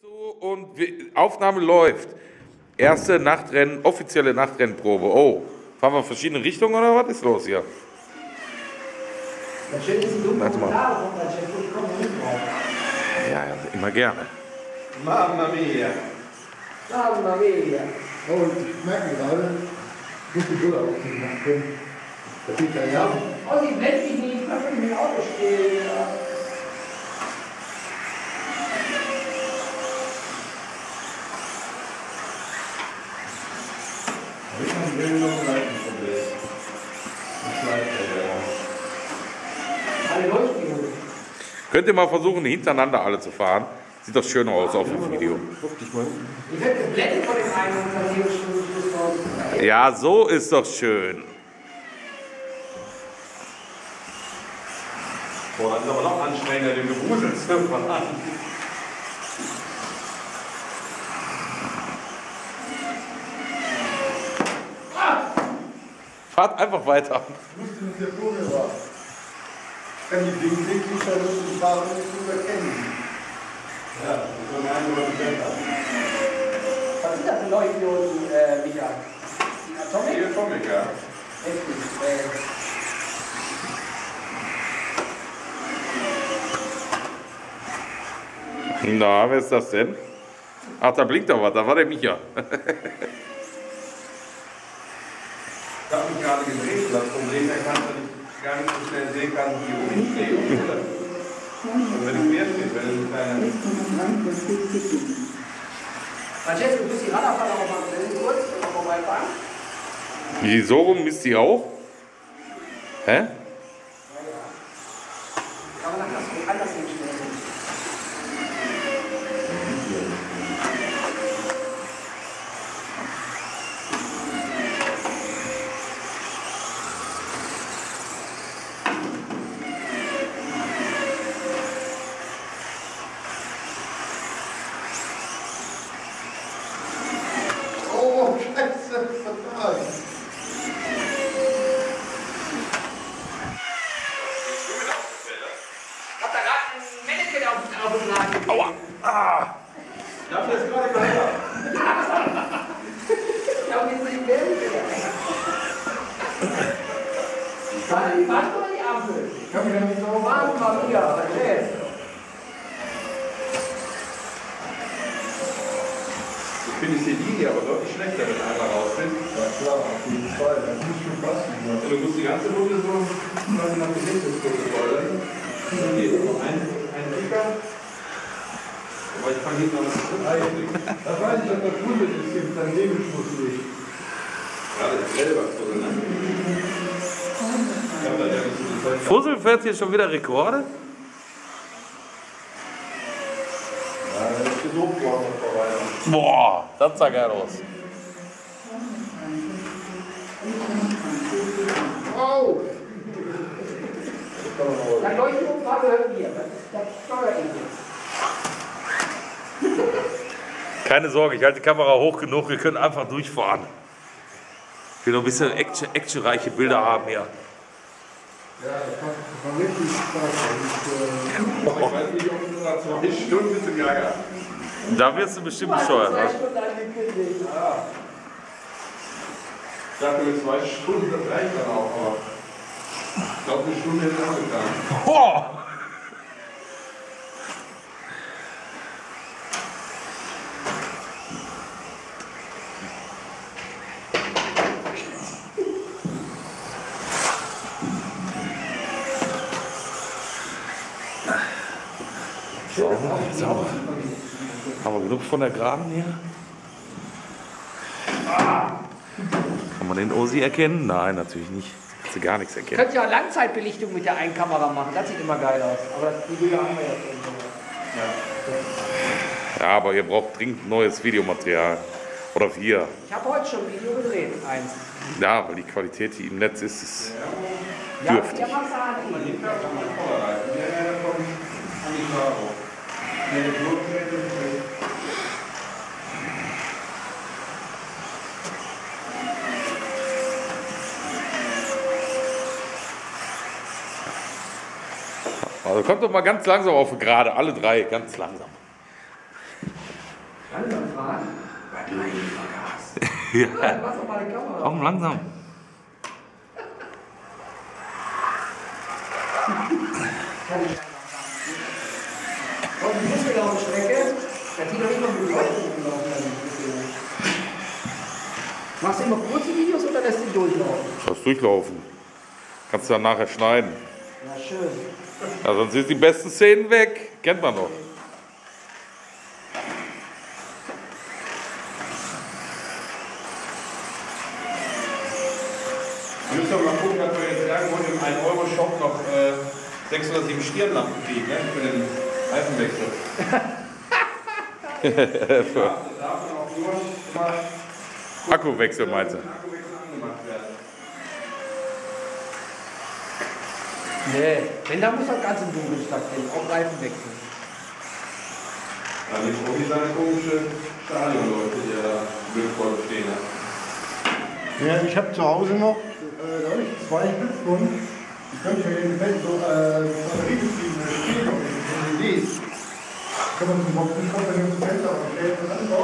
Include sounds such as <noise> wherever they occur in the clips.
So, und Aufnahme läuft. Erste Nachtrennen, offizielle Nachtrennprobe. Oh, fahren wir in verschiedene Richtungen oder was ist los hier? Warte mal. Ja, ja, immer gerne. Mamma mia! Mamma mia. Oh, ich merke gerade, viel Bulle auf den Nacht können. Das sieht ja ja. Oh, Sie blendet mich nicht, ich kann schon im Auto stehen. Noch ein Leitenproblem. Das ja. Alle Leuchtdioden. Könnt ihr mal versuchen, hintereinander alle zu fahren? Sieht doch schöner aus auf dem Video. Ja, so ist doch schön. Boah, das ist aber noch anstrengender, den Gewusel zu fahren. Fahrt einfach weiter. Wusste nicht, der Vogel war. Ich kann die Dinge mit nicht gut erkennen. Ja, das ist so eine andere besser. Was sind das für Leuchtdioden, äh, Micha? Die Atomic? Atomic, ja. Heftig. Äh, Na, wer ist das denn? Ach, da blinkt doch was, da war der Micha. <laughs> Ich habe mich gerade gedreht und das Problem erkannt, dass ich gar nicht so schnell sehen kann, wie ich umdrehe. Und wenn ich mehr stehe, wenn ich kleiner. Francesco, du bist die Radarfahrer auch mal kurz, wenn wir vorbeifahren. So rum ist die auch? Hä? Kann man das anders hinstellen. Oh, Scheiße, verdammt. Hab da gerade ein Mannequin auf, auf dem Laden. Aua! Dafür ist gerade weiter. Ich glaube, jetzt sind die Warte, warte mal die Ampel. Ich kann mich ja nicht drauf Mamma mia, Francesco. Ich finde die Linie aber deutlich schlechter, wenn einer raus ist. Ja, klar, auf jeden Fall. Das muss schon passen. Ja. Du musst die ganze Runde so nach dem Hintergrund rollen. Geht noch ein, ein Kicker. Aber ich fange hinten an das weiß ich, ob das Bulle ist, gibt dann Nebelschmuss nicht. Fussel fährt hier schon wieder Rekorde? Boah, das sah geil aus. Keine Sorge, ich halte die Kamera hoch genug, wir können einfach durchfahren. Ich will noch ein bisschen action, actionreiche Bilder haben hier. Ja, das war, richtig Spaß. Ich weiß nicht, ob du nach zwei Stunden zu geil Da wirst du bestimmt bescheuert. Zwei Ne? Ich dachte, mit zwei Stunden, das reicht dann auch, aber ich glaube, eine Stunde hätte auch getan. Boah! So, so. Haben wir genug von der Geraden hier? Kann man den Osi erkennen? Nein, natürlich nicht. Kannst du gar nichts erkennen. Könnt ihr auch Langzeitbelichtung mit der einen Kamera machen. Das sieht immer geil aus. Aber das, Bilder haben wir ja schon. Ja, aber ihr braucht dringend neues Videomaterial. Oder wir. Ich habe heute schon ein Video gedreht. Eins. Ja, weil die Qualität, die im Netz ist, ist Ja, dürftig. der macht da Ja, Also kommt doch mal ganz langsam auf Gerade, alle drei, ganz langsam. <laughs> Ja, Was mal die Kamera? komm langsam. Auf da die noch nicht mal mit Leuten rumgelaufen werden. Machst du immer kurze Videos oder lässt du die durchlaufen? Lass durchlaufen. Kannst du dann nachher schneiden. Ja, schön. Ja, sonst sind die besten Szenen weg. Kennt man doch. Wir müssen doch mal gucken, dass wir jetzt irgendwo im 1-Euro-Shop noch äh, 6 oder 7 Stirnlampen kriegen, ne? Für den Reifenwechsel. <laughs> das darf dann auch nur mal <laughs> Akkuwechsel meinst du? Nee, wenn, dann muss das ganz im Dunkeln stattfinden, auch Reifen wechseln. Also ich brauche seine komische Stadionleute, die da blödvoll stehen hat. Ja, ich habe zu Hause noch äh, da hab ich zwei Stück von. Die ich ja in den Feld so äh, batteriebetriebene Spiele mit Kann man zum Boxen kommen, dann zum Fenster aufstellen und dann oh,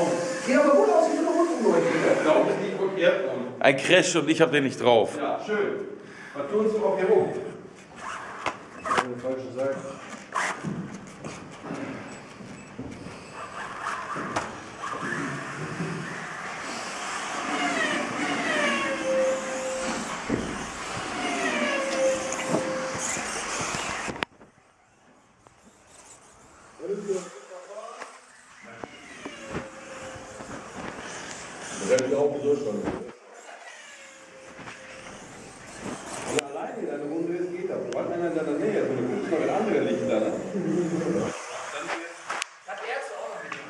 auf. Sieht aber gut aus wie so eine ne? Ich glaube, es liegt wohl Erdboden. Ein Crash und ich hab den nicht drauf. Ja, schön. Was tun Sie auf hier rum? Falsche Seite. Wenn er alleine in einer Runde ist, geht das. Sobald einer in deiner Nähe ist und du guckst noch in andere Lichter, ne? Hat er jetzt auch noch mit dem.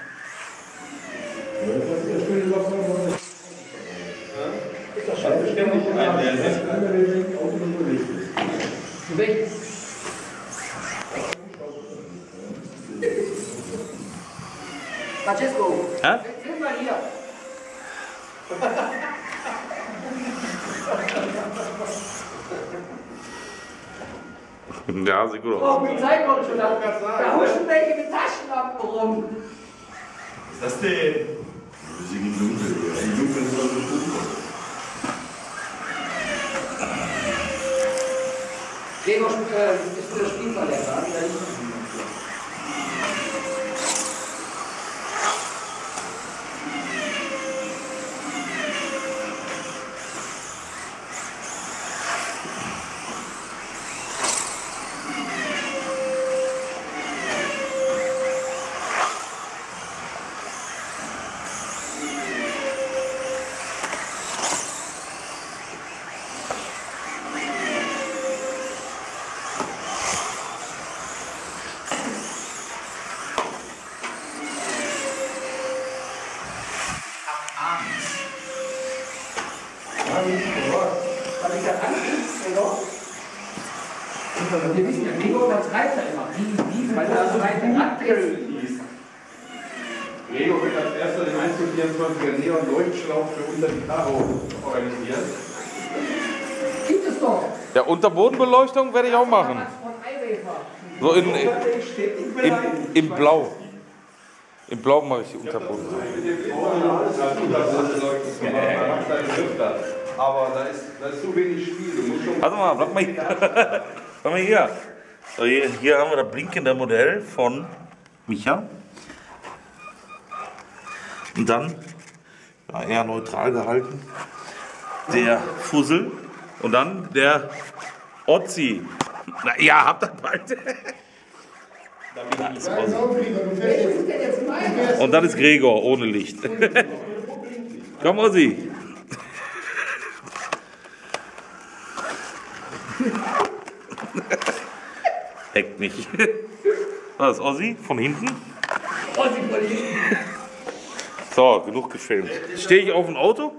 Das ist ständig ein, der ist. Zu welchem? Francesco, Hä? film mal hier. Ja, sieht gut Oh, aus. Polizeikontrolle. Da huschen welche mit Taschenlampen rum. Was ist das denn? Die Lupe ist also gut. Gregor äh, ist für das Spiel verletzt. hat er nicht. Was ich da anschließt, Gregor? Wir wissen ja, Gregor als Reiter immer. Wie, wie, weil er als Reiter abdreht. Gregor wird als erster den 124er Neon-Leuchtschlauch für unter die Karo organisieren. Gibt es doch. Ja, Unterbodenbeleuchtung werde ich auch machen. So in, in, in, in Blau. In Blau mache ich die Unterboden. Aber da ist, da ist zu wenig Spiel. Du musst schon Warte mal, bleib mal <laughs> hier. Bleib mal hier. So, hier. Hier haben wir das blinkende Modell von Micha. Und dann, ja, eher neutral gehalten, der Fussel. Und dann der Otzi. Na, ja, habt ihr bald. Und dann ist Gregor ohne Licht. <laughs> Komm, Ossi. <laughs> Heckt mich. Das ist Ossi von hinten. Oh, sie verlieren. So, genug gefilmt. Stehe ich auf dem Auto?